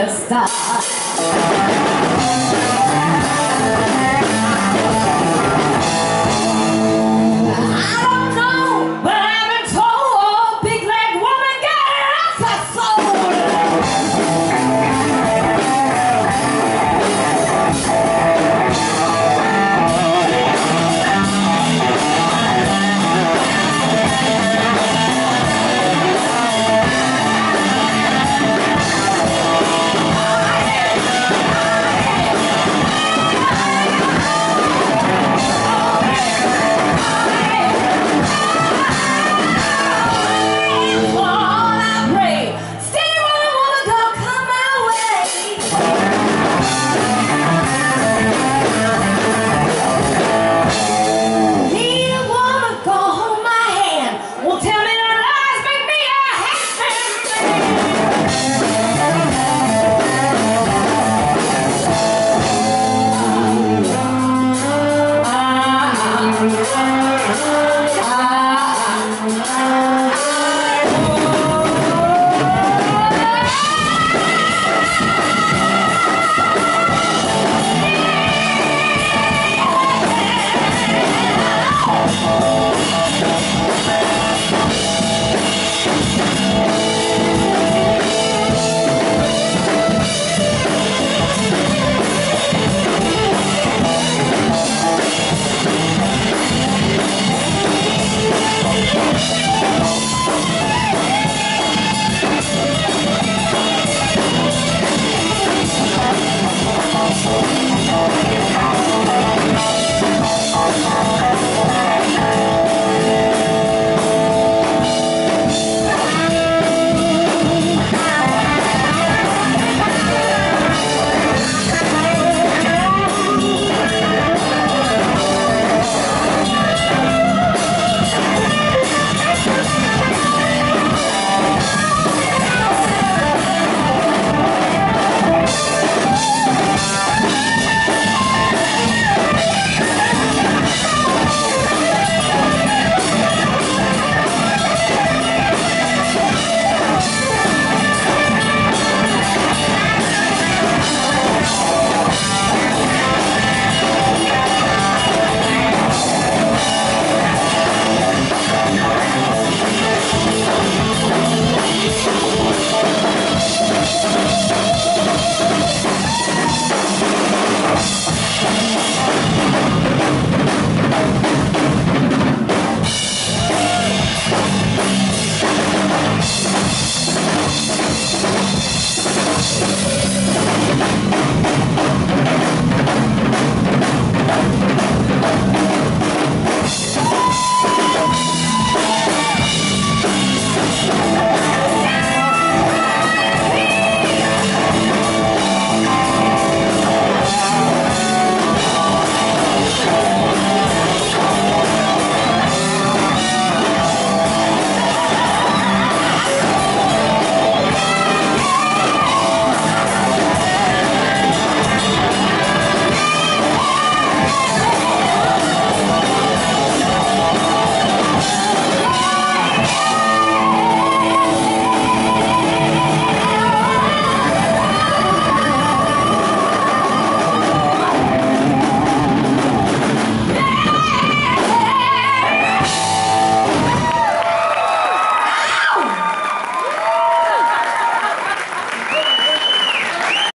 just stop.